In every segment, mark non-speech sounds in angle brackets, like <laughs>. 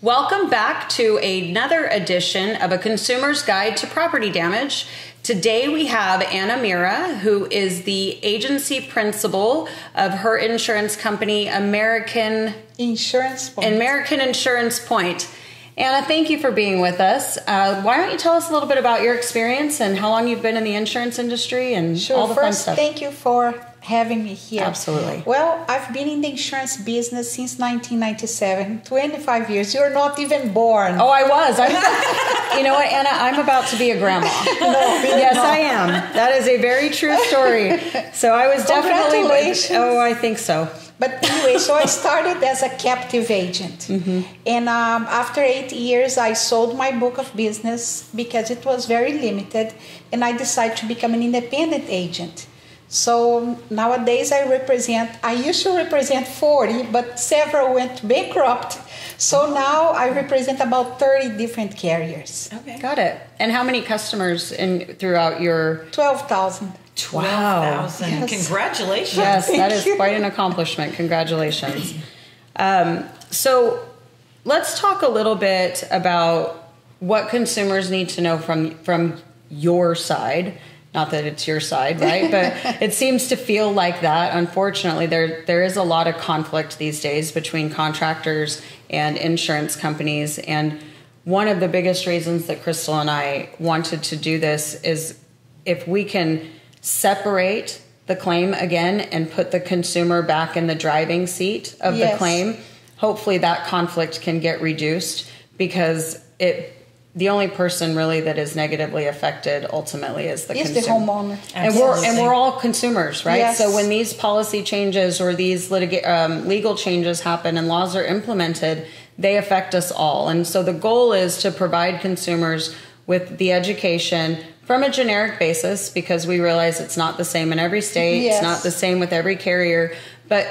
Welcome back to another edition of A Consumer's Guide to Property Damage. Today we have Ana Myrrha, who is the agency principal of her insurance company, American Insurance Point. American Insurance Point. Ana, thank you for being with us. Uh, why don't you tell us a little bit about your experience and how long you've been in the insurance industry and Sure. all the fun First, stuff? thank you for having me here. Absolutely. Well, I've been in the insurance business since 1997, 25 years. You're not even born. Oh, I was. I'm, <laughs> you know what, Ana? I'm about to be a grandma. <laughs> no, yes, I am. That is a very true story. So I was <laughs> definitely. Oh, I think so. But anyway, so I started as a captive agent. Mm-hmm. And um, after eight years, I sold my book of business because it was very limited. And I decided to become an independent agent. So nowadays, I represent, I used to represent 40, but several went bankrupt. So now I represent about 30 different carriers. Okay. Got it. And how many customers in throughout your 12,000. Wow. thousand. Yes. Congratulations. Yes, that Thank is you. quite an accomplishment. Congratulations. Um, so let's talk a little bit about what consumers need to know from from your side. Not that it's your side, right? But <laughs> it seems to feel like that. Unfortunately, there there is a lot of conflict these days between contractors and insurance companies. And one of the biggest reasons that Crystal and I wanted to do this is if we can separate the claim again and put the consumer back in the driving seat of the claim, hopefully that conflict can get reduced because it the only person really that is negatively affected ultimately is the Is the consumer. homeowner. And we're and we're all consumers, right? Yes. So when these policy changes or these litiga- um, legal changes happen and laws are implemented, they affect us all. And so the goal is to provide consumers with the education from a generic basis because we realize it's not the same in every state, Yes. it's not the same with every carrier, but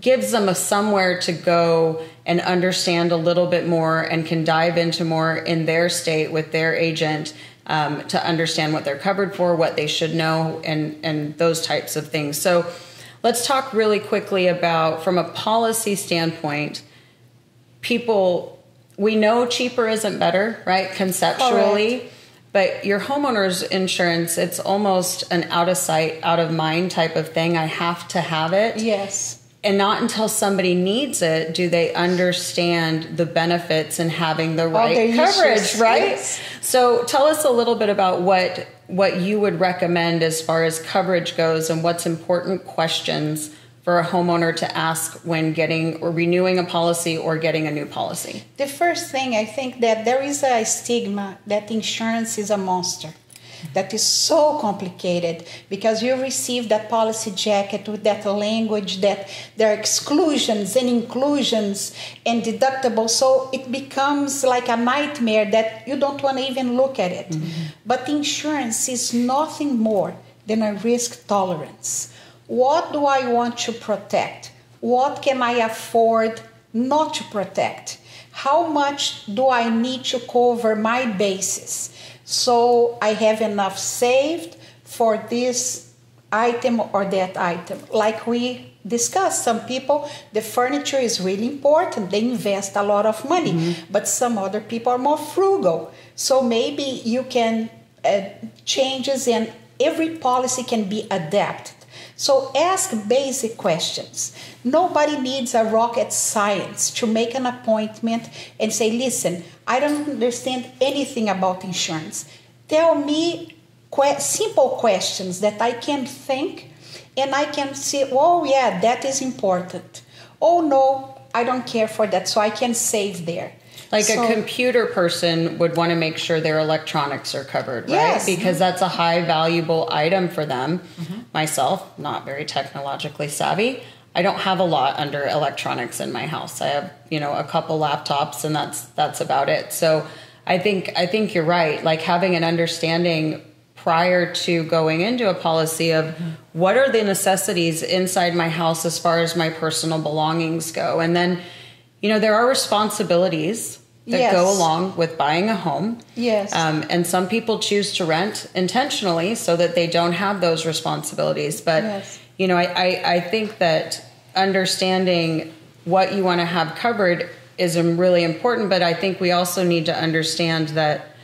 gives them a somewhere to go and understand a little bit more and can dive into more in their state with their agent um, to understand what they're covered for, what they should know, and and those types of things. So, let's talk really quickly about from a policy standpoint. People, we know cheaper isn't better, right? Conceptually. But your homeowner's insurance, it's almost an out of sight, out of mind type of thing. I have to have it Yes. And not until somebody needs it do they understand the benefits and having the right coverage right yes. so tell us a little bit about what what you would recommend as far as coverage goes and what's important questions for a homeowner to ask when getting or renewing a policy or getting a new policy The first thing I think that there is a stigma that insurance is a monster. That is so complicated because you receive that policy jacket with that language that there are exclusions and inclusions and deductibles. So it becomes like a nightmare that you don't want to even look at it. Mm-hmm. But insurance is nothing more than a risk tolerance. What do I want to protect? What can I afford not to protect? How much do I need to cover my bases? So I have enough saved for this item or that item. Like we discussed, some people, the furniture is really important. They invest a lot of money, but some other people are more frugal. So maybe you can uh, changes and every policy can be adapted. So ask basic questions. Nobody needs a rocket science to make an appointment and say, listen, I don't understand anything about insurance. Tell me que- simple questions that I can think and I can see, oh, yeah, that is important. Oh, no, I don't care for that, so I can save there. Like So- a computer person would want to make sure their electronics are covered, Yes. right? Because that's a high valuable item for them. Mm-hmm. Myself, not very technologically savvy. I don't have a lot under electronics in my house. I have, you know, a couple laptops and that's that's about it. So I think I think you're right. Like having an understanding prior to going into a policy of mm-hmm. what are the necessities inside my house as far as my personal belongings go. And then, you know, there are responsibilities that Yes. go along with buying a home. Yes. Um, and some people choose to rent intentionally so that they don't have those responsibilities. But, Yes. you know, I, I, I think that understanding what you want to have covered is really important, but I think we also need to understand that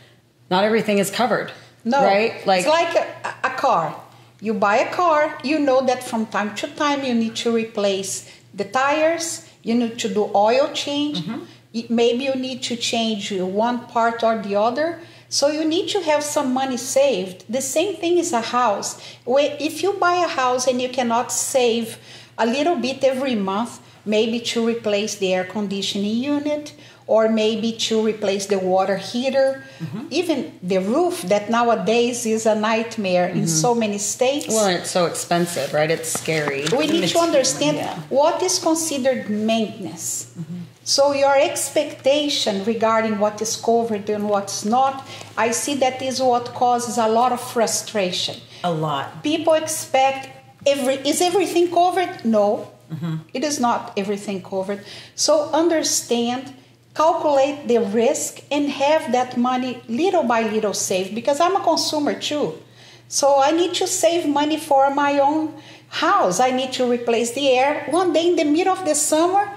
not everything is covered. No, right? Like it's like a, a car. You buy a car, you know that from time to time you need to replace the tires, you need to do oil change. Mm-hmm. Maybe you need to change one part or the other. So you need to have some money saved. The same thing is a house. If you buy a house and you cannot save a little bit every month, maybe to replace the air conditioning unit or maybe to replace the water heater, mm-hmm. even the roof that nowadays is a nightmare mm-hmm. in so many states. Well, it's so expensive, right? It's scary. We need to understand yeah. what is considered maintenance. Mm-hmm. So your expectation regarding what is covered and what's not, I see that is what causes a lot of frustration. A lot. People expect every is everything covered? No. Mm-hmm. It is not everything covered. So understand calculate the risk and have that money little by little saved because I'm a consumer too. So I need to save money for my own house. I need to replace the air. One day in the middle of the summer,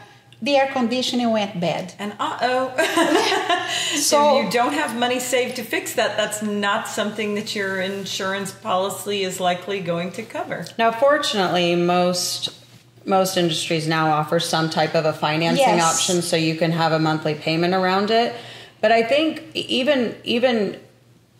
the air conditioning went bad. And uh oh. <laughs> so if you don't have money saved to fix that, that's not something that your insurance policy is likely going to cover. Now, fortunately, most most industries now offer some type of a financing yes. option so you can have a monthly payment around it but i think even even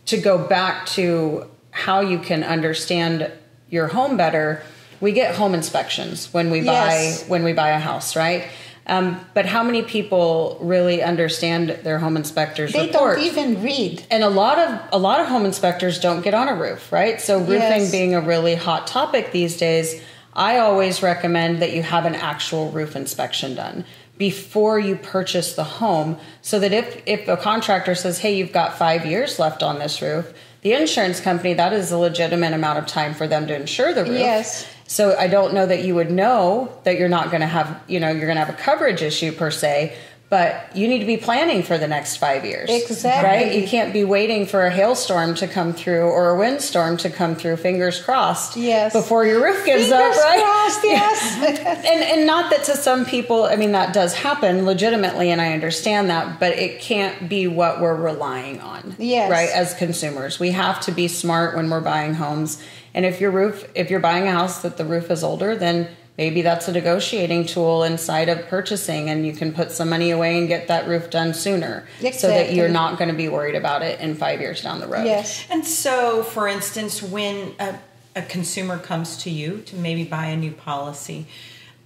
to go back to how you can understand your home better we get home inspections when we yes. buy when we buy a house right um, but how many people really understand their home inspectors they report? don't even read and a lot of a lot of home inspectors don't get on a roof right so roofing yes. being a really hot topic these days I always recommend that you have an actual roof inspection done before you purchase the home so that if, if a contractor says, hey, you've got five years left on this roof, the insurance company, that is a legitimate amount of time for them to insure the roof. Yes. So I don't know that you would know that you're not going to have, you know, you're going to have a coverage issue per se, but you need to be planning for the next five years. Exactly. Right? You can't be waiting for a hailstorm to come through or a windstorm to come through, fingers crossed. Yes. Before your roof gives fingers up, right? Crossed, <laughs> yes. and and not that to some people, I mean that does happen legitimately and I understand that, but it can't be what we're relying on. Yes. Right? As consumers. We have to be smart when we're buying homes. And if your roof if you're buying a house that the roof is older, then maybe that's a negotiating tool inside of purchasing and you can put some money away and get that roof done sooner exactly. so that you're not going to be worried about it in five years down the road. Yes. And so for instance when a, a consumer comes to you to maybe buy a new policy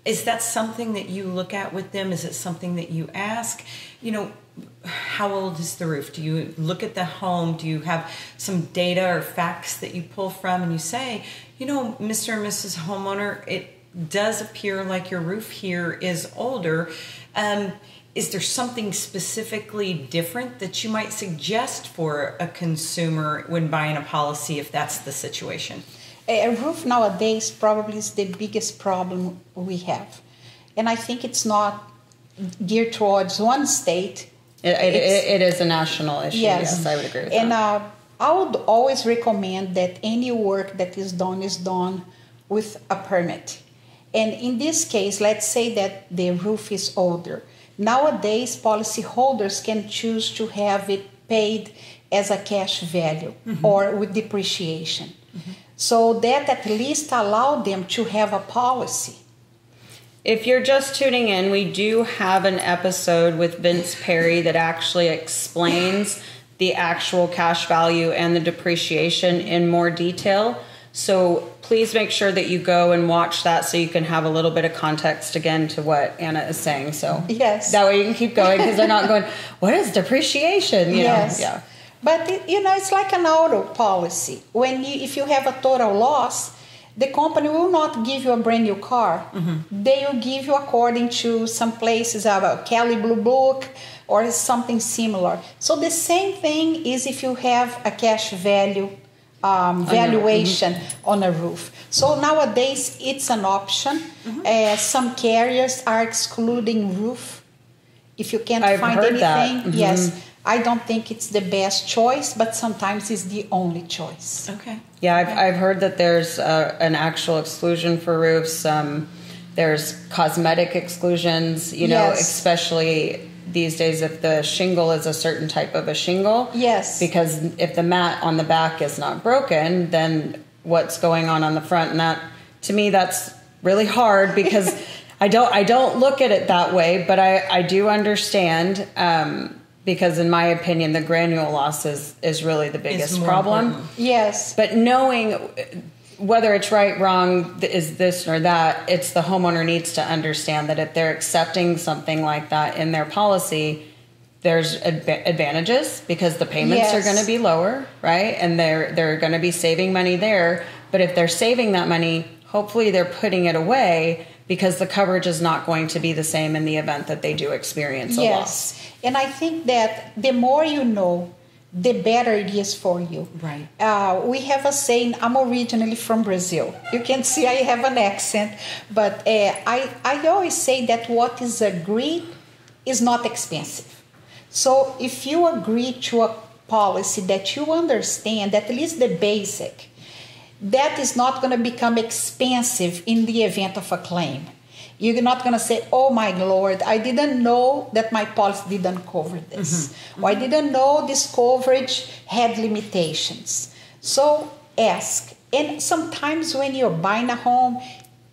is that something that you look at with them? Is it something that you ask? You know how old is the roof? Do you look at the home? Do you have some data or facts that you pull from and you say, you know, Mr. and Mrs. Homeowner, it does appear like your roof here is older. Um, is there something specifically different that you might suggest for a consumer when buying a policy if that's the situation? A roof nowadays probably is the biggest problem we have. And I think it's not geared towards one state. It, it, it is a national issue. Yes, yes I would agree with and, that. And uh, I would always recommend that any work that is done is done with a permit. And in this case, let's say that the roof is older. Nowadays, policyholders can choose to have it paid as a cash value mm-hmm. or with depreciation. Mm-hmm. So that at least allow them to have a policy. If you're just tuning in, we do have an episode with Vince Perry that actually explains the actual cash value and the depreciation in more detail. So please make sure that you go and watch that so you can have a little bit of context again to what Ana is saying. So yes, that way you can keep going because they're not going. What is depreciation? You yes, know? yeah. But you know, it's like an auto policy. When you, if you have a total loss, the company will not give you a brand new car. Mm-hmm. They will give you according to some places about Kelley Blue Book or something similar. So the same thing is if you have a cash value um, valuation mm-hmm. on a roof. So nowadays it's an option. Mm-hmm. Uh, some carriers are excluding roof. If you can't I've find anything, mm-hmm. yes. I don't think it's the best choice, but sometimes it's the only choice. Okay. Yeah, I've, I've heard that there's uh, an actual exclusion for roofs. Um, there's cosmetic exclusions, you know, yes. especially these days if the shingle is a certain type of a shingle. Yes. Because if the mat on the back is not broken, then what's going on on the front and that to me that's really hard because <laughs> I don't I don't look at it that way, but I I do understand um, because in my opinion the granule loss is is really the biggest problem. important. Yes. But knowing whether it's right, wrong, is this or that, it's the homeowner needs to understand that if they're accepting something like that in their policy, there's adva- advantages because the payments are going to be lower, right? And they're they're going to be saving money there. But if they're saving that money, hopefully they're putting it away because the coverage is not going to be the same in the event that they do experience a loss. Yes. And I think that the more you know, the better it is for you. Right. Uh, we have a saying, I'm originally from Brazil. You can see I have an accent, but uh, I, I always say that what is agreed is not expensive. So if you agree to a policy that you understand, at least the basic, that is not going to become expensive in the event of a claim. You're not going to say, "Oh my lord, I didn't know that my policy didn't cover this. Mm-hmm. Or I didn't know this coverage had limitations." So ask. And sometimes when you're buying a home,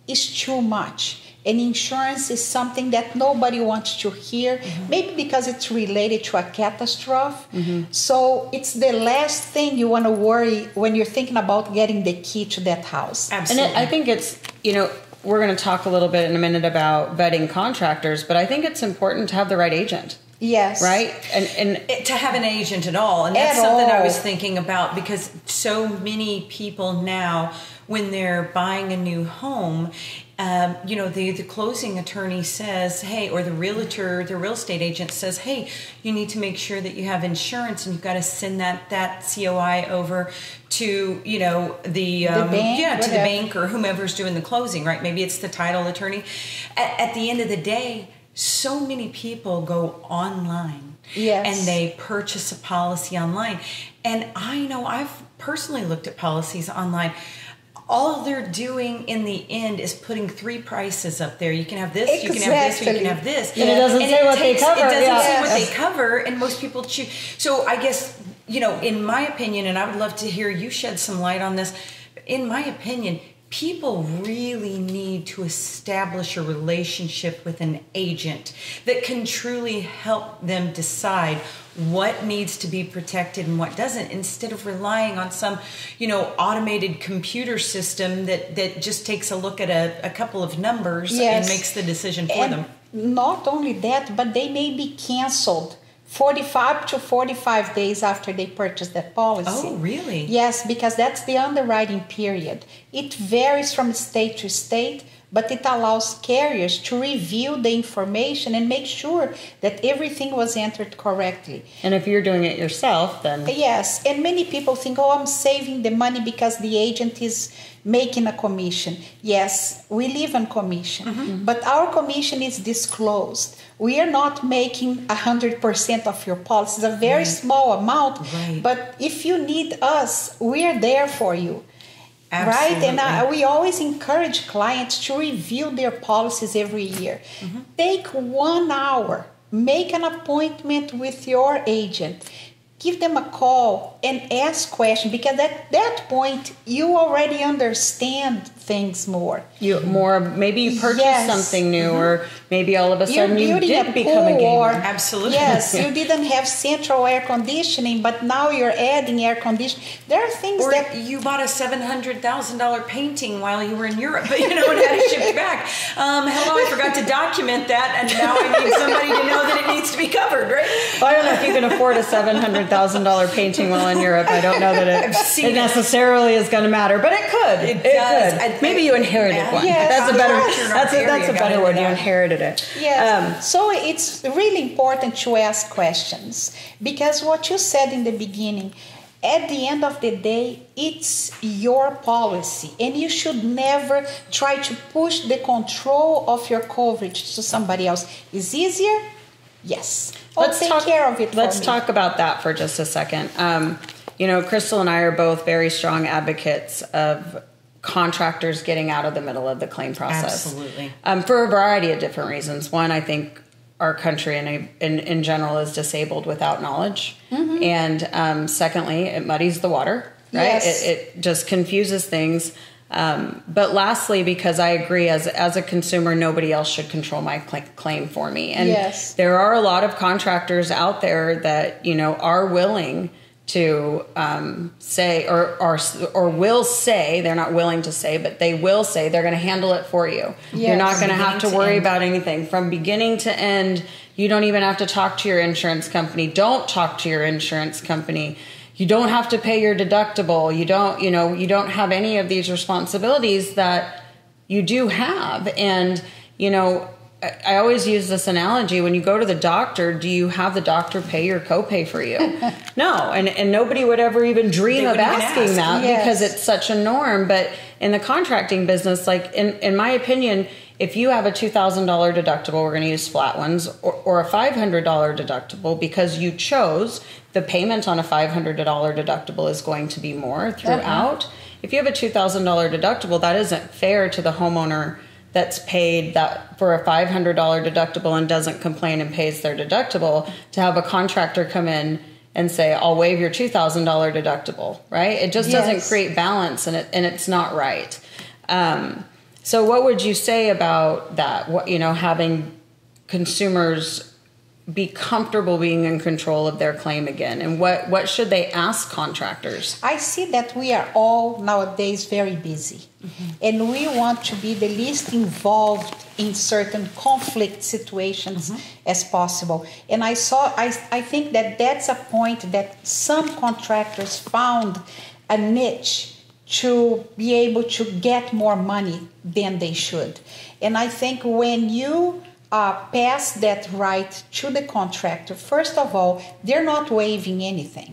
it's too much. And insurance is something that nobody wants to hear, mm-hmm. maybe because it's related to a catastrophe. Mm-hmm. So it's the last thing you want to worry when you're thinking about getting the key to that house. And Absolutely. it, I think it's, you know, we're going to talk a little bit in a minute about vetting contractors, but I think it's important to have the right agent, Yes. right? And and it- to have an agent at all and that's At something i was thinking about because so many people now when they're buying a new home um, you know the, the closing attorney says hey or the realtor the real estate agent says hey you need to make sure that you have insurance and you've got to send that that coi over to you know the, um, bank, yeah to the bank or whomever's doing the closing right maybe it's the title attorney at, at the end of the day so many people go online Yes. and they purchase a policy online. And I know I've personally looked at policies online. All they're doing in the end is putting three prices up there. You can have this, you can have this, you can have this. And it doesn't say what they cover, It doesn't yeah. say what they cover, and most people choose. So I guess, you know, in my opinion, and I would love to hear you shed some light on this, in my opinion, people really need to establish a relationship with an agent that can truly help them decide what needs to be protected and what doesn't instead of relying on some you know automated computer system that that just takes a look at a, a couple of numbers and makes the decision for and them. Not only that, but they may be canceled 45 to 45 days after they purchase that policy. Oh, really? Yes, because that's the underwriting period. It varies from state to state, but it allows carriers to review the information and make sure that everything was entered correctly. and if you're doing it yourself, then Yes, and many people think, oh, I'm saving the money because the agent is making a commission. Yes, we live on commission, mm-hmm. Mm-hmm. but our commission is disclosed. We are not making 100% of your policy. It's a very small amount, Right. but if you need us, we are there for you. Right, and Absolutely. we always encourage clients to review their policies every year. Mm-hmm. Take one hour, make an appointment with your agent, give them a call, and ask questions because at that point you already understand things more. you more maybe you purchased Yes. something new, or maybe all of a You're sudden you did a become a pool gamer. or Absolutely. yes, you <laughs> didn't have central air conditioning, but now you're adding air conditioning. There are things Or that you bought a seven hundred thousand dollar painting while you were in Europe, <laughs> but you know, and had it shipped back. Um, hello, I forgot to document that, and now I need somebody to know that it needs to be covered, right? Well, I don't know if you can afford a seven hundred thousand dollar painting while in Europe. I don't know that it, it it. necessarily is going to matter, but it could. It does. could. I- <laughs> Maybe you inherited Yeah. one. Yes, that's a better. yes. That's a, that's a better word. You inherited it. Yes. Um, so it's really important to ask questions because what you said in the beginning, at the end of the day, it's your policy, and you should never try to push the control of your coverage to somebody else. Is easier? Yes. Oh, take care of it. Let's me. talk about that for just a second. Um, you know, Crystal and I are both very strong advocates of contractors getting out of the middle of the claim process. Absolutely. Um, for a variety of different reasons. One, I think our country in, in, in general is disabled without knowledge. Mm-hmm. And um, secondly, it muddies the water, right? Yes. It, it just confuses things. Um, but lastly, because I agree, as as a consumer, nobody else should control my cl- claim for me. And Yes. there are a lot of contractors out there that you know are willing to um, say or, or or will say they're not willing to say, but they will say they're going to handle it for you. You're not going to have to worry about anything from beginning to end. You don't even have to talk to your insurance company. Don't talk to your insurance company. You don't have to pay your deductible. You don't, you know, you don't have any of these responsibilities that you do have. And, you know, I always use this analogy when you go to the doctor, do you have the doctor pay your copay for you? <laughs> no. And, and nobody would ever even dream of asking ask. that Yes. because it's such a norm. But in the contracting business, like in, in my opinion, if you have a $2,000 deductible, we're going to use flat ones, or, or a $500 deductible because you chose the payment on a $500 deductible is going to be more throughout. If you have a $2,000 deductible, that isn't fair to the homeowner that's paid that for a $500 deductible and doesn't complain and pays their deductible to have a contractor come in and say I'll waive your $2000 deductible right? It just doesn't create balance and it and it's not right. Um, so what would you say about that? What you know having consumers be comfortable being in control of their claim again? And what what should they ask contractors? I see that we are all nowadays very busy, mm-hmm. and we want to be the least involved in certain conflict situations mm-hmm. as possible. And I saw, I, I think that that's a point that some contractors found a niche to be able to get more money than they should. And I think when you uh, pass that right to the contractor, first of all, they're not waiving anything.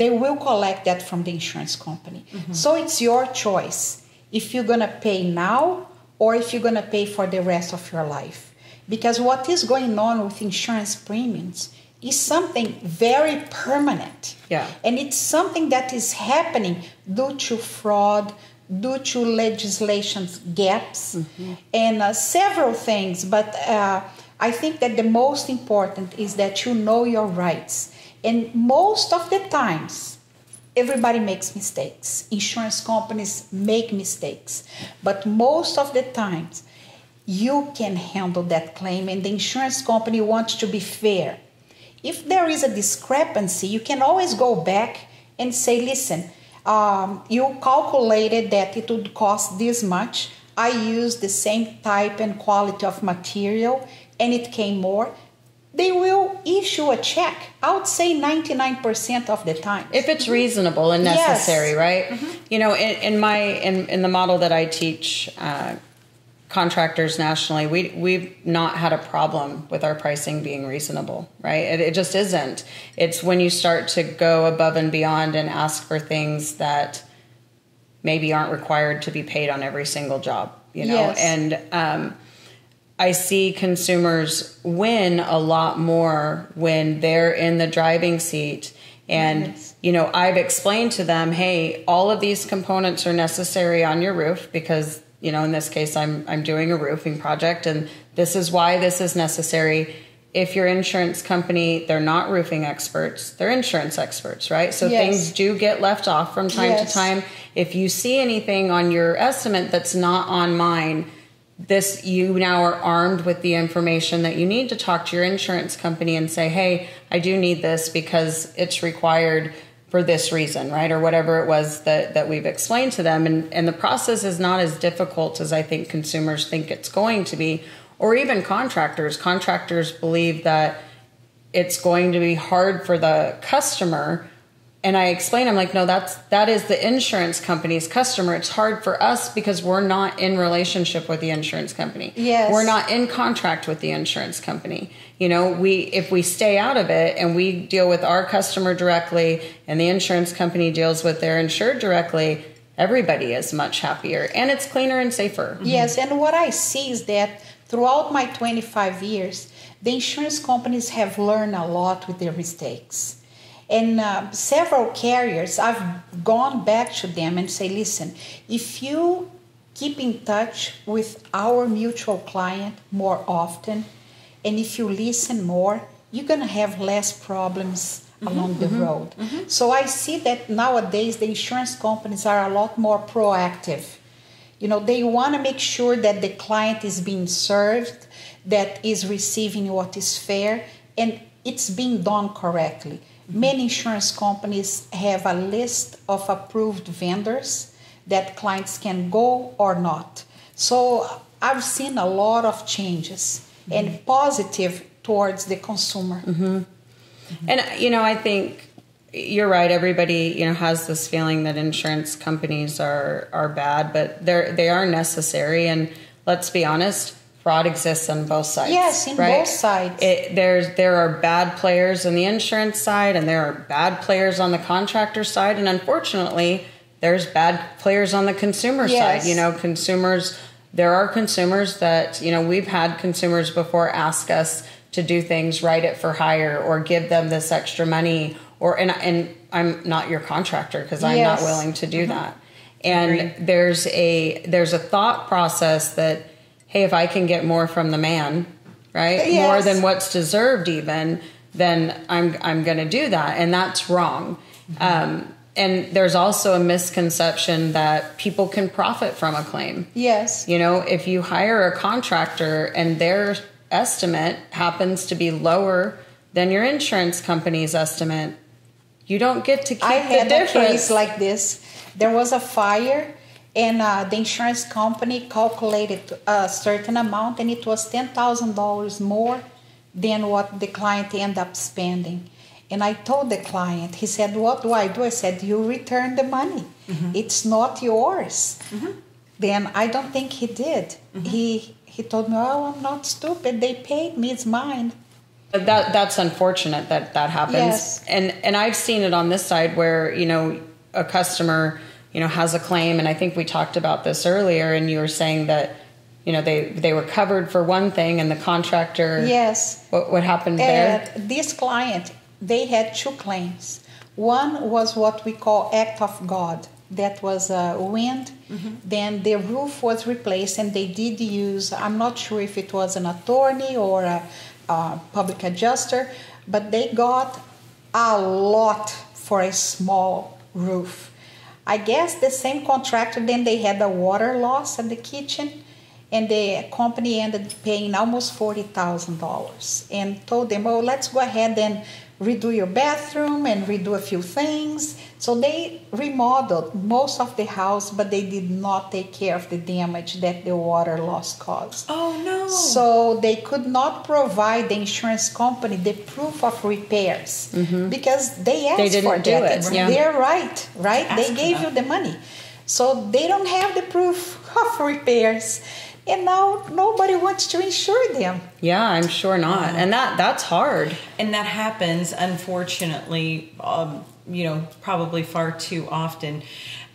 They will collect that from the insurance company. So it's your choice if you're going to pay now or if you're going to pay for the rest of your life. Because what is going on with insurance premiums is something very permanent. Yeah. And it's something that is happening due to fraud, due to legislation's gaps, and uh, several things. But uh, I think that the most important is that you know your rights. And most of the times, everybody makes mistakes. Insurance companies make mistakes. But most of the times, you can handle that claim, and the insurance company wants to be fair. If there is a discrepancy, you can always go back and say, listen, um, you calculated that it would cost this much. I used the same type and quality of material and it came more. They will issue a check. I would say 99% of the time. if it's reasonable and Yes. necessary right you know in, in my in, in the model that i teach uh, contractors nationally we we've not had a problem with our pricing being reasonable right it, it just isn't it's when you start to go above and beyond and ask for things that maybe aren't required to be paid on every single job you know Yes. and um, I see consumers win a lot more when they're in the driving seat. And, Yes. you know, I've explained to them, hey, all of these components are necessary on your roof because, you know, in this case, I'm, I'm doing a roofing project and this is why this is necessary. If your insurance company, they're not roofing experts, they're insurance experts, right? So Yes. things do get left off from time Yes. to time. If you see anything on your estimate that's not on mine, this you now are armed with the information that you need to talk to your insurance company and say hey i do need this because it's required for this reason right or whatever it was that that we've explained to them. And and the process is not as difficult as i think consumers think it's going to be or even contractors. Contractors believe that it's going to be hard for the customer and I explain, I'm like, no, that's that is the insurance company's customer. It's hard for us because we're not in relationship with the insurance company. Yes. We're not in contract with the insurance company. You know, we if we stay out of it and we deal with our customer directly and the insurance company deals with their insured directly, everybody is much happier and it's cleaner and safer. Yes, mm-hmm. and what I see is that throughout my 25 years, the insurance companies have learned a lot with their mistakes. And uh, several carriers, I've gone back to them and say, listen, if you keep in touch with our mutual client more often, and if you listen more, you're gonna have less problems mm-hmm, along the mm-hmm, road. Mm-hmm. So I see that nowadays the insurance companies are a lot more proactive. You know, they want to make sure that the client is being served, that is receiving what is fair, and it's being done correctly. Many insurance companies have a list of approved vendors that clients can go or not. So I've seen a lot of changes and positive towards the consumer. Mm-hmm. Mm-hmm. And you know, I think you're right. Everybody, you know, has this feeling that insurance companies are are bad, but they're they are necessary. And let's be honest, fraud exists on both sides. Yes, in right? both sides. It, there's there are bad players on the insurance side, and there are bad players on the contractor side, and unfortunately, there's bad players on the consumer Yes. side. You know, consumers. There are consumers that you know we've had consumers before ask us to do things write it for hire or give them this extra money or and and I'm not your contractor because I'm Yes. not willing to do mm-hmm. that. And there's a there's a thought process that hey if I can get more from the man, right? Yes. More than what's deserved even, then I'm I'm going to do that and that's wrong. Um, and there's also a misconception that people can profit from a claim. Yes. You know, if you hire a contractor and their estimate happens to be lower than your insurance company's estimate, you don't get to keep I the had a difference. case like this. There was a fire, and uh, the insurance company calculated a certain amount, and it was ten thousand dollars more than what the client ended up spending. And I told the client, he said, "What do I do?" I said, "You return the money. Mm-hmm. It's not yours." Mm-hmm. Then I don't think he did. Mm-hmm. He he told me, "Oh, I'm not stupid. They paid me. It's mine." that that's unfortunate that that happens Yes. and and i've seen it on this side where you know a customer you know has a claim and i think we talked about this earlier and you were saying that you know they they were covered for one thing and the contractor Yes. what what happened there And this client, they had two claims. One was what we call act of God. That was uh, wind. Then the roof was replaced, and they did use. I'm not sure if it was an attorney or a, a public adjuster, but they got a lot for a small roof. I guess the same contractor. Then they had a water loss at the kitchen, and the company ended paying almost forty thousand dollars, and told them, "Oh, let's go ahead and redo your bathroom and redo a few things." So they remodeled most of the house, but they did not take care of the damage that the water loss caused. Oh no. So they could not provide the insurance company the proof of repairs because they asked Mm-hmm. They didn't for do that. it, It's yeah. their right, right? Ask they gave you the money, so they don't have the proof <laughs> of repairs, and now nobody wants to insure them. yeah i'm sure not and that that's hard and that happens unfortunately um, you know probably far too often.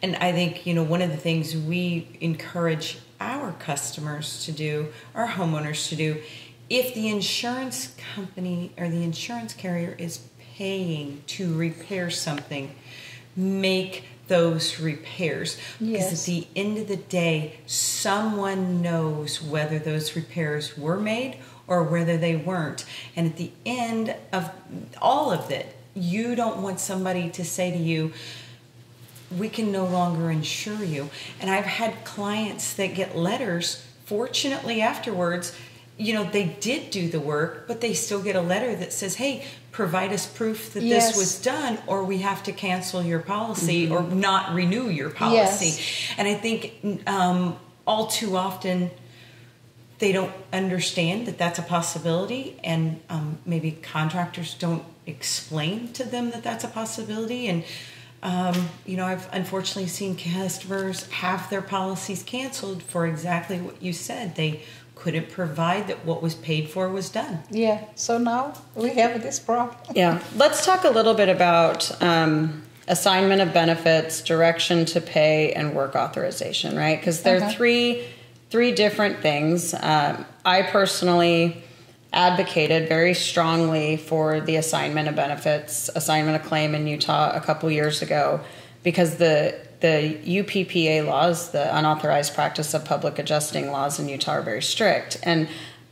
And i think you know one of the things we encourage our customers to do our homeowners to do if the insurance company or the insurance carrier is paying to repair something make those repairs. Because at the end of the day someone knows whether those repairs were made or whether they weren't. And at the end of all of it you don't want somebody to say to you we can no longer insure you. And i've had clients that get letters fortunately afterwards you know they did do the work but they still get a letter that says hey provide us proof that Yes. this was done or we have to cancel your policy or not renew your policy. And i think um, all too often they don't understand that that's a possibility and um, maybe contractors don't explain to them that that's a possibility and um, you know i've unfortunately seen customers have their policies canceled for exactly what you said they couldn't provide that what was paid for was done Yeah. So now we have this problem. <laughs> Yeah. Let's talk a little bit about um, assignment of benefits, direction to pay, and work authorization, right? Because there are Uh-huh. three three different things. Um, I personally advocated very strongly for the assignment of benefits, assignment of claim in Utah a couple years ago, because the the UPPA laws, the unauthorized practice of public adjusting laws in Utah, are very strict, and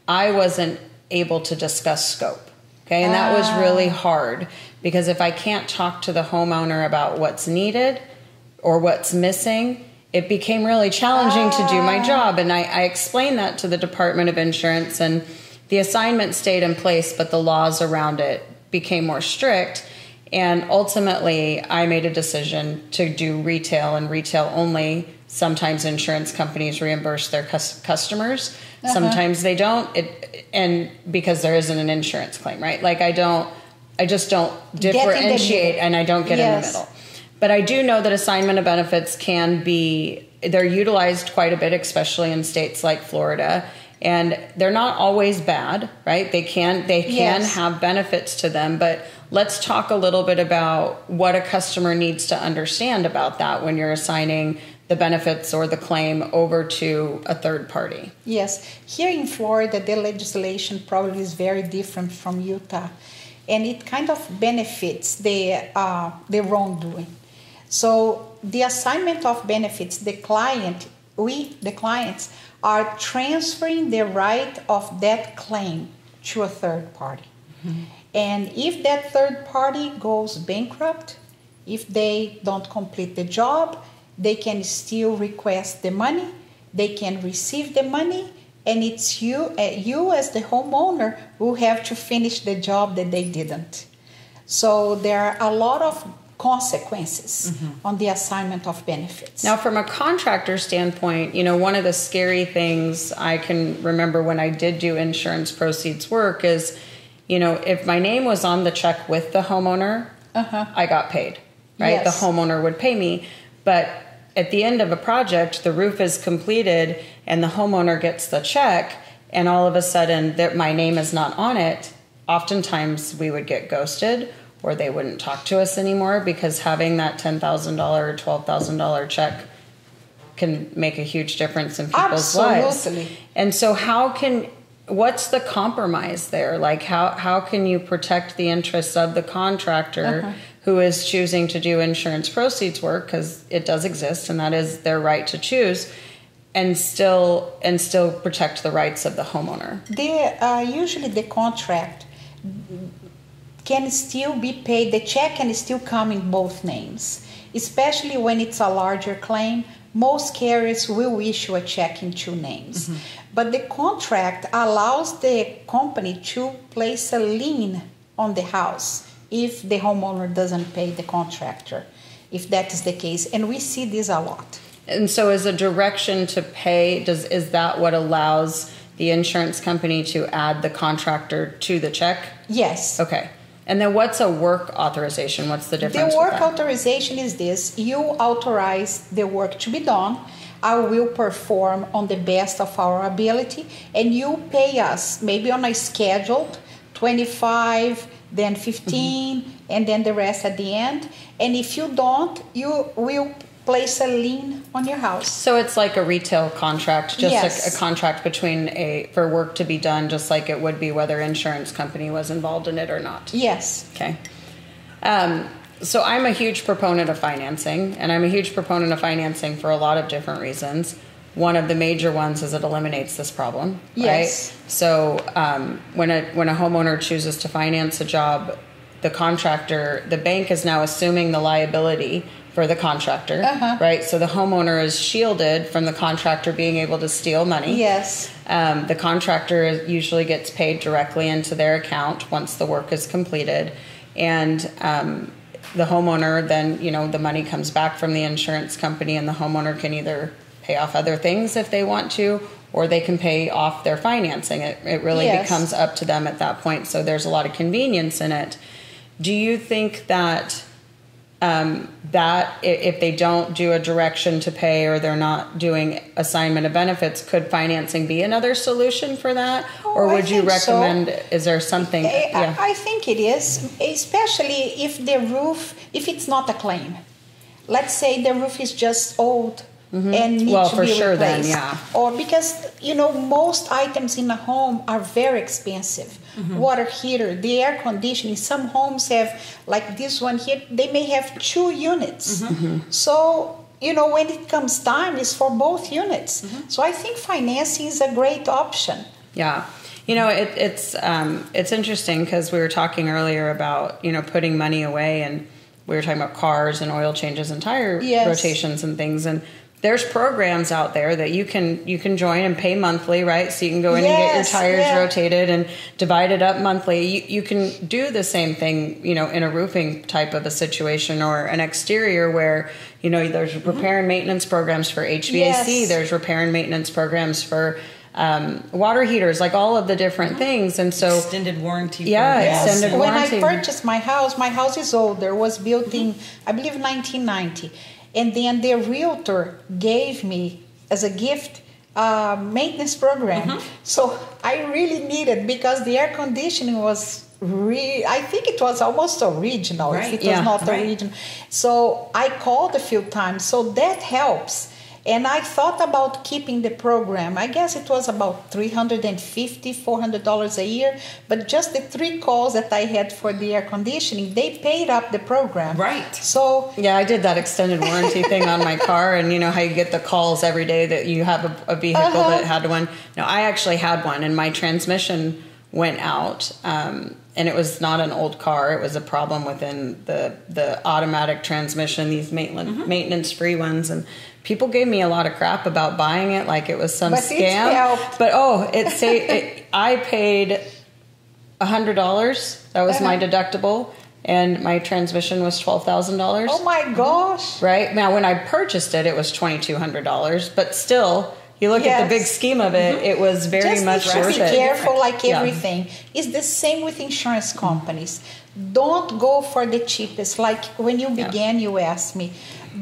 I wasn't able to discuss scope. Okay, and that was Ah. really hard because if I can't talk to the homeowner about what's needed or what's missing, it became really challenging to do my Ah. job. And I, I explained that to the Department of Insurance, and the assignment stayed in place, but the laws around it became more strict. And ultimately, I made a decision to do retail and retail only. Sometimes insurance companies reimburse their cus- customers. Sometimes they don't. It and because there isn't an insurance claim, right? Like I don't, I just don't differentiate, and I don't get in the middle. But I do know that assignment of benefits can be they're utilized quite a bit, especially in states like Florida. And they're not always bad, right? They can they can Yes. have benefits to them, but let's talk a little bit about what a customer needs to understand about that when you're assigning the benefits or the claim over to a third party. Yes, here in Florida, the legislation probably is very different from Utah, and it kind of benefits the uh, the wrongdoing. So the assignment of benefits, the client, we the clients are transferring the right of that claim to a third party, and if that third party goes bankrupt, if they don't complete the job, they can still request the money, they can receive the money, and it's you, uh, you as the homeowner who have to finish the job that they didn't. So there are a lot of consequences on the assignment of benefits. Now, from a contractor standpoint, you know, one of the scary things I can remember when I did do insurance proceeds work is, you know, if my name was on the check with the homeowner, Uh-huh. I got paid, right? Yes. The homeowner would pay me. But at the end of a project, the roof is completed and the homeowner gets the check, and all of a sudden that my name is not on it. Oftentimes we would get ghosted or they wouldn't talk to us anymore because having that $10,000 or $12,000 check can make a huge difference in people's lives. Absolutely. And so how can what's the compromise there? Like how how can you protect the interests of the contractor Uh-huh. who is choosing to do insurance proceeds work because it does exist and that is their right to choose and still and still protect the rights of the homeowner. the uh, usually the contract can still be paid. The check can still come in both names. Especially when it's a larger claim most carriers will issue a check in two names. Mm-hmm. But the contract allows the company to place a lien on the house if the homeowner doesn't pay the contractor if that is the case. And we see this a lot. And so is a direction to pay does is that what allows the insurance company to add the contractor to the check? yes. Okay. And then what's a work authorization? What's the difference? The work authorization is this you authorize the work to be done. I will perform on the best of our ability, and you pay us maybe on a scheduled 25, then 15, mm-hmm. and then the rest at the end. And if you don't, you will place a lien on your house. So it's like a retail contract, just Yes. a, a contract between a for work to be done, just like it would be whether insurance company was involved in it or not. Yes. Okay. Um, so I'm a huge proponent of financing, and I'm a huge proponent of financing for a lot of different reasons. One of the major ones is it eliminates this problem, Yes. right? So um, when a when a homeowner chooses to finance a job, the contractor, the bank is now assuming the liability for the contractor, Uh-huh. right? So the homeowner is shielded from the contractor being able to steal money. Yes. Um, the contractor usually gets paid directly into their account once the work is completed, and um, the homeowner then you know the money comes back from the insurance company, and the homeowner can either pay off other things if they want to, or they can pay off their financing. It, it really Yes. becomes up to them at that point. So there's a lot of convenience in it. Do you think that? Um, that if they don't do a direction to pay or they're not doing assignment of benefits, could financing be another solution for that? Oh, or would you think so. recommend? Is there something? I, yeah. I think it is, especially if the roof, if it's not a claim. Let's say the roof is just old and needs Mm-hmm. Well, to for be sure then, replaced. yeah. Or because you know most items in a home are very expensive. Mm-hmm. Water heater, the air conditioning. Some homes have like this one here. They may have two units. Mm-hmm. So you know when it comes time, it's for both units. Mm-hmm. So I think financing is a great option. Yeah. You know, it, it's um, it's interesting because we were talking earlier about you know putting money away, and we were talking about cars and oil changes and tire Yes. rotations and things, and there's programs out there that you can you can join and pay monthly, right? So you can go in and get your tires yeah. rotated and divide it up monthly. You, you can do the same thing, you know, in a roofing type of a situation or an exterior where you know there's repair and maintenance programs for HVAC. Yes. There's repair and maintenance programs for um, water heaters, like all of the different things. And so, Extended warranty. Yeah, programs. extended when warranty. I purchased my house, my house is older, was built in, I believe, 1990. And then the realtor gave me as a gift a maintenance program. Mm-hmm. So I really needed because the air conditioning was re- I think it was almost original Right, it yeah, was not right. original. So I called a few times. So that helps. And I thought about keeping the program. I guess it was about $350, $400 a year. But just the three calls that I had for the air conditioning, they paid up the program. Right. So, yeah, I did that extended warranty thing on my car, and you know how you get the calls every day that you have a, a vehicle Uh-huh. that had one. No, I actually had one, and my transmission went out. Um, and it was not an old car; it was a problem within the the automatic transmission, these maintenance Mm-hmm. maintenance free ones, and people gave me a lot of crap about buying it, like it was some But scam. But oh, it say it, I paid a hundred dollars. That was my Uh-huh. deductible, and my transmission was twelve thousand dollars. oh my gosh. Right now, when I purchased it, it was twenty two hundred dollars. But still, you look at the big scheme of it; it was very Just much need to worth be it. careful, like Yeah. everything. It's the same with insurance companies. Don't go for the cheapest. Like when you Yeah. began, you asked me,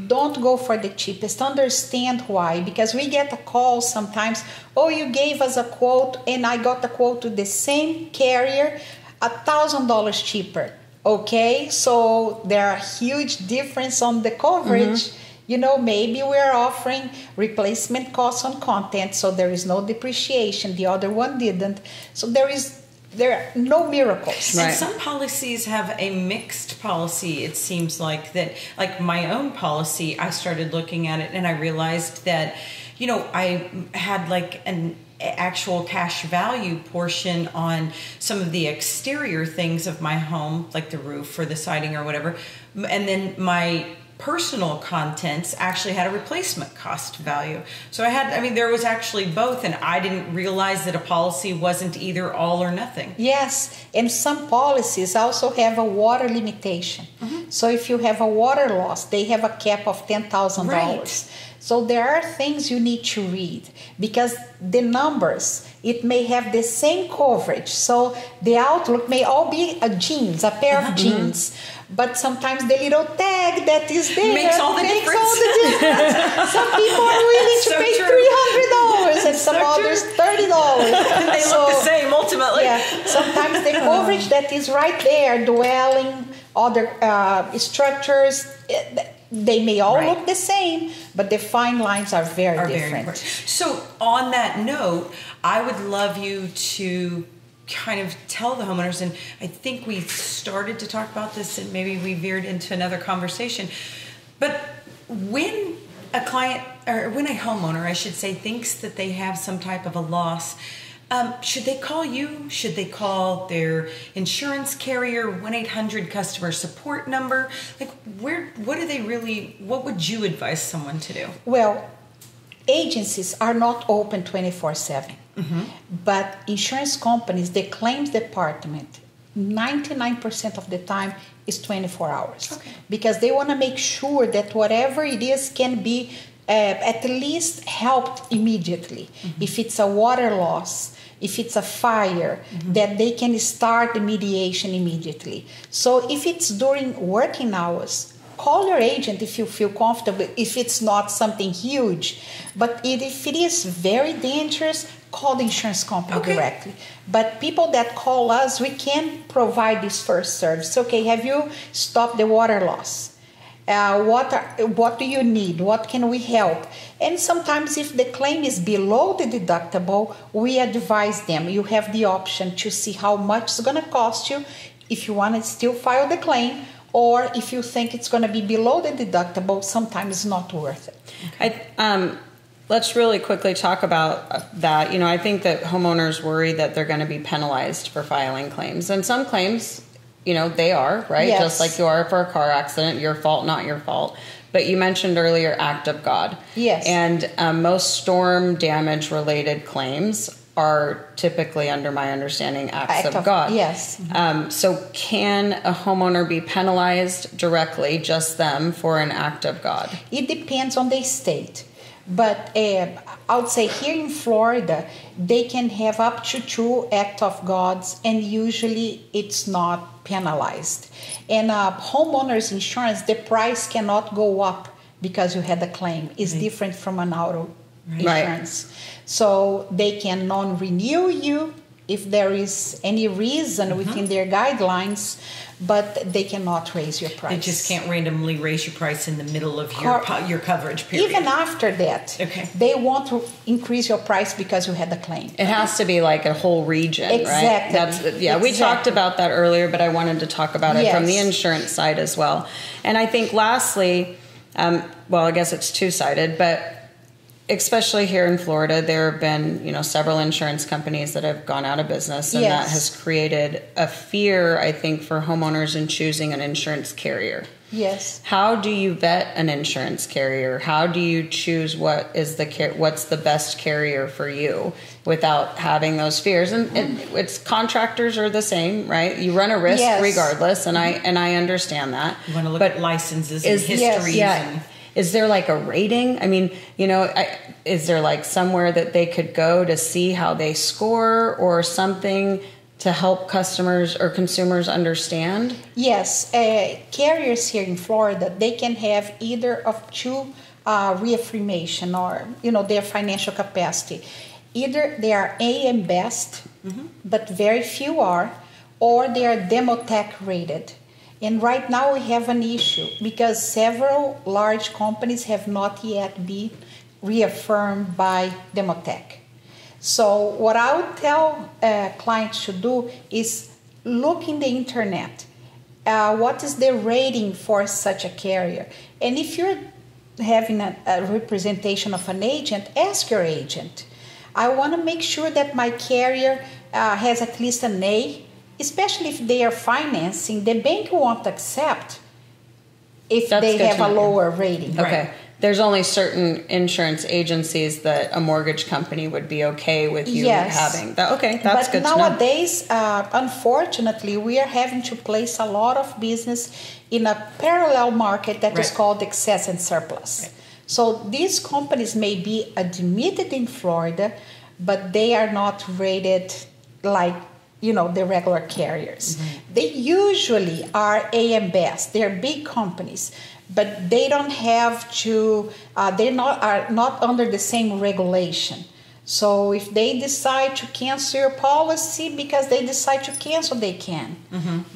don't go for the cheapest. Understand why? Because we get a call sometimes. Oh, you gave us a quote, and I got a quote to the same carrier, a thousand dollars cheaper. Okay, so there are huge difference on the coverage. Mm-hmm. You know, maybe we're offering replacement costs on content, so there is no depreciation. The other one didn't. So there is there are no miracles. Right. And some policies have a mixed policy, it seems like that. Like my own policy, I started looking at it and I realized that, you know, I had like an actual cash value portion on some of the exterior things of my home, like the roof or the siding or whatever. And then my personal contents actually had a replacement cost value. So I had, I mean, there was actually both, and I didn't realize that a policy wasn't either all or nothing. Yes, and some policies also have a water limitation. Mm-hmm. So if you have a water loss, they have a cap of $10,000. Right. So there are things you need to read because the numbers it may have the same coverage. So the outlook may all be a jeans, a pair of mm-hmm. jeans. But sometimes the little tag that is there Makes all the makes difference. all the difference. some people are willing <laughs> to So pay true. three hundred dollars and <laughs> some So others thirty dollars. <laughs> they look the same ultimately. Yeah, sometimes the coverage that is right there, dwelling, other uh, structures, eh, they may all Right. look the same, but the fine lines are very are different. important. So, on that note, I would love you to kind of tell the homeowners, and I think we started to talk about this, and maybe we veered into another conversation. But when a client or when a homeowner, I should say, thinks that they have some type of a loss. Um, should they call you? Should they call their insurance carrier, one eight hundred customer support number? Like, where? What do they really? What would you advise someone to do? Well, agencies are not open 24 7, but insurance companies, the claims department, 99% of the time is 24 hours Okay. because they want to make sure that whatever it is can be uh, at least helped immediately. If it's a water loss, if it's a fire, that they can start the mediation immediately. So if it's during working hours, call your agent if you feel comfortable if it's not something huge but if it is very dangerous call the insurance company Okay. directly. But people that call us we can provide this first service. Okay have you stopped the water loss? Uh, what are, what do you need? What can we help? And sometimes if the claim is below the deductible we advise them. You have the option to see how much it's going to cost you if you want to still file the claim or if you think it's going to be below the deductible sometimes it's not worth it. I, um, let's really quickly talk about that. You know, I think that homeowners worry that they're going to be penalized for filing claims, and some claims, you know, they are right, Yes. just like you are for a car accident, your fault, not your fault. But you mentioned earlier act of God. Yes. And um, most storm damage related claims are typically, under my understanding, acts Act of, of- God. yes. Um, so, can a homeowner be penalized directly, just them, for an act of God? It depends on the state. But uh, I would say here in Florida, they can have up to two act of gods, and usually it's not penalized. And uh, homeowners insurance, the price cannot go up because you had a claim. It's different from an auto Right. insurance. So they can non-renew you if there is any reason within their guidelines, but they cannot raise your price. They just can't randomly raise your price in the middle of your Cor- your coverage period. Even after that, Okay. they want to increase your price because you had a claim. It has to be like a whole region, right? Exactly. That's yeah. We talked about that earlier, but I wanted to talk about it from the insurance side as well. And I think lastly, um, well, I guess it's two sided, but especially here in Florida, there have been you know several insurance companies that have gone out of business, and that has created a fear, I think, for homeowners in choosing an insurance carrier. Yes. How do you vet an insurance carrier? How do you choose what is the car- what's the best carrier for you without having those fears? And it, it's contractors are the same, right? You run a risk Yes. regardless, and I and I understand that. you want to look but at licenses is and yes, histories yeah. and Is there like a rating? I mean, you know, I, is there like somewhere that they could go to see how they score or something to help customers or consumers understand? Yes. Uh, carriers here in Florida, they can have either of two uh, reaffirmation or you know their financial capacity. Either they are AM Best, but very few are, or they are Demotech rated. And right now we have an issue because several large companies have not yet been reaffirmed by Demotech. So what I would tell uh, clients to do is look in the internet. Uh, what is the rating for such a carrier? And if you're having a, a representation of an agent, ask your agent. I want to make sure that my carrier uh, has at least an A, especially if they are financing. The bank won't accept if That's they have a lower rating. Right. Okay. There's only certain insurance agencies that a mortgage company would be okay with you Yes. having. That, okay, that's but good to know. nowadays, uh, unfortunately, we are having to place a lot of business in a parallel market that is Right. called excess and surplus. So these companies may be admitted in Florida, but they are not rated like you know the regular carriers. They usually are AM Best. They're big companies, but they don't have to. Uh, they not are not under the same regulation. So if they decide to cancel your policy because they decide to cancel, they can.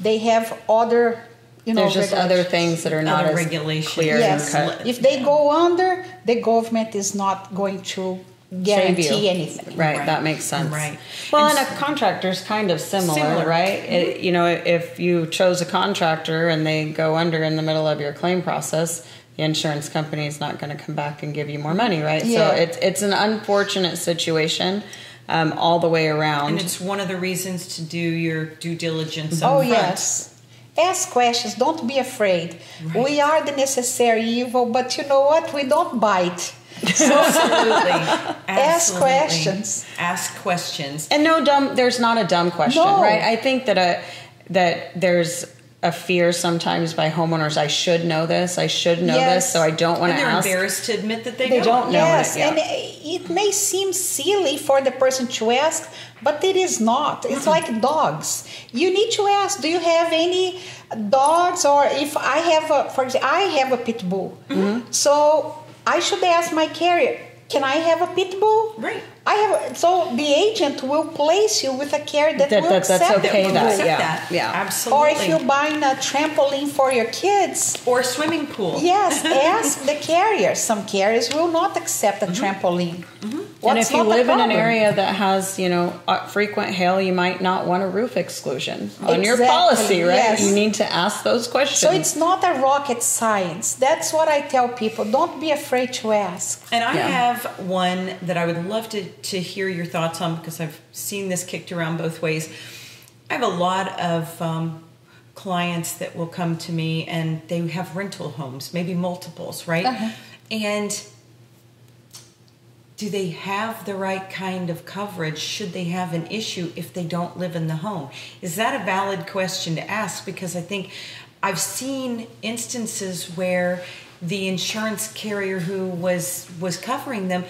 They have other, you know, There's just other things that are not Other as regulations. clear Yes, and cut. if they go under, the government is not going to Save guarantee anything. Right, Right. that makes sense. Right. Well, And and, a contractor's kind of similar, Similar. right? It, you know, if you chose a contractor and they go under in the middle of your claim process, the insurance company is not going to come back and give you more money, right? Yeah. So it's it's an unfortunate situation um, all the way around. And it's one of the reasons to do your due diligence Oh front. yes. Ask questions. Don't be afraid. Right. We are the necessary evil, but you know what? We don't bite. Absolutely. <laughs> Ask questions. Ask questions. And no dumb. There's not a dumb question, No. right? I think that a that there's a fear sometimes by homeowners. I should know this. I should know Yes. this. So I don't want to they're ask. embarrassed to admit that they, They don't. don't know. yes, it, yeah. and it may seem silly for the person to ask, but it is not. It's like dogs. You need to ask, do you have any dogs or if I have a for example, I have a pit bull. Mm-hmm. So I should ask my carrier, can I have a pit bull? Right. I have a, so the agent will place you with a carrier that, That- will that- that's accept okay, the that- bull. Accept yeah, that. yeah. Absolutely. Or if you're buying a trampoline for your kids, or a swimming pool. Yes, <laughs> ask the carrier. Some carriers will not accept a mm-hmm. trampoline. Mm-hmm. What's and if you not a live in an area that has, you know, uh, frequent hail, you might not want a roof exclusion on your policy, right? yes. You need to ask those questions. So it's not a rocket science. That's what I tell people. Don't be afraid to ask. And I Yeah. have one that I would love to, to hear your thoughts on because I've seen this kicked around both ways. I have a lot of um, clients that will come to me and they have rental homes, maybe multiples, right? Uh-huh. And do they have the right kind of coverage? Should they have an issue if they don't live in the home? Is that a valid question to ask? Because I think I've seen instances where the insurance carrier who was was covering them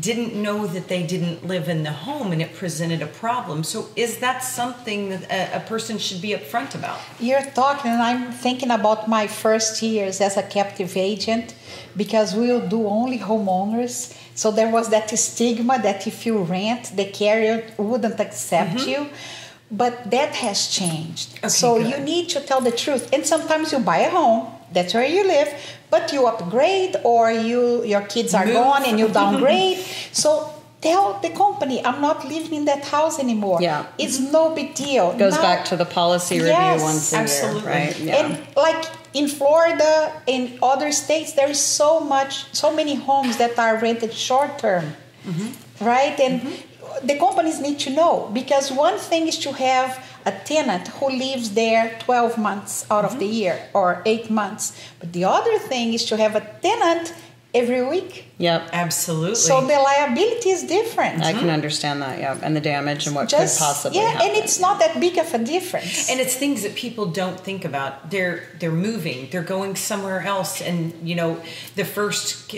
didn't know that they didn't live in the home and it presented a problem. So is that something that a, a person should be upfront about? You're talking, and I'm thinking about my first years as a captive agent because we'll do only homeowners. So there was that stigma that if you rent, the carrier wouldn't accept mm-hmm. you. But that has changed. Okay, so good. you need to tell the truth. And sometimes you buy a home, that's where you live, but you upgrade or you your kids are Move. gone and you downgrade. so tell the company, I'm not living in that house anymore. Yeah. It's no big deal. goes Now- back to the policy review Yes, once a absolutely. year, right? Yeah. and like in Florida, in other states, there is so much, so many homes that are rented short term, Mm-hmm. right? And the companies need to know because one thing is to have a tenant who lives there 12 months out of the Mm-hmm. year or eight months, but the other thing is to have a tenant every week. yep. Absolutely. So the liability is different. I can understand that, yeah, and the damage and what Just could possibly yeah, happen. and it's not that big of a difference. and it's things that people don't think about they're they're moving they're going somewhere else and you know the first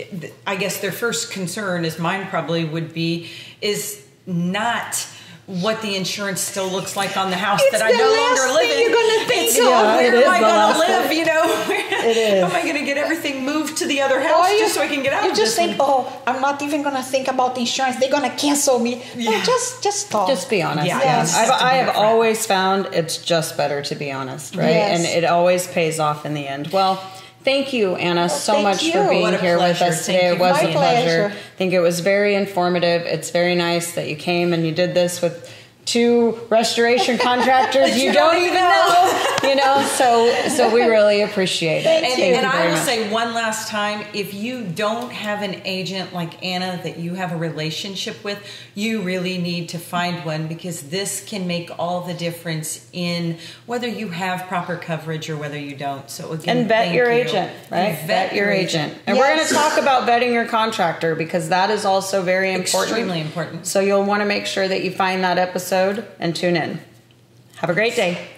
i guess their first concern is mine probably would be is not what the insurance still looks like on the house It's that I no last longer live thing in. you're gonna think It's, oh, of. oh, Yeah, it where is am I going to live? thing. You know, <laughs> It is. How am I going to get everything moved to the other house you- just so I can get out? You of just this think, one? oh, I'm not even gonna think about the insurance. They're gonna cancel me. No, Yeah. just just talk. Just be honest. Yeah, Yeah, Yes. I've, be I have upfront. always found it's just better to be honest, right? Yes. And it always pays off in the end. Well, thank you, Ana, so much you. for being here with us today. It was a being pleasure. I think it was very informative. It's very nice that you came and you did this with two restoration contractors <laughs> you, You don't, don't even even know. <laughs> you know, so so we really appreciate it. Thank and, Thank and you I will much. say one last time if you don't have an agent like Ana that you have a relationship with, you really need to find one because this can make all the difference in whether you have proper coverage or whether you don't. So again, and vet thank your you. agent, right? And Vet, your agent. And we're going to talk about vetting your contractor because that is also very important. Extremely important. So you'll want to make sure that you find that episode and tune in. Have a great day.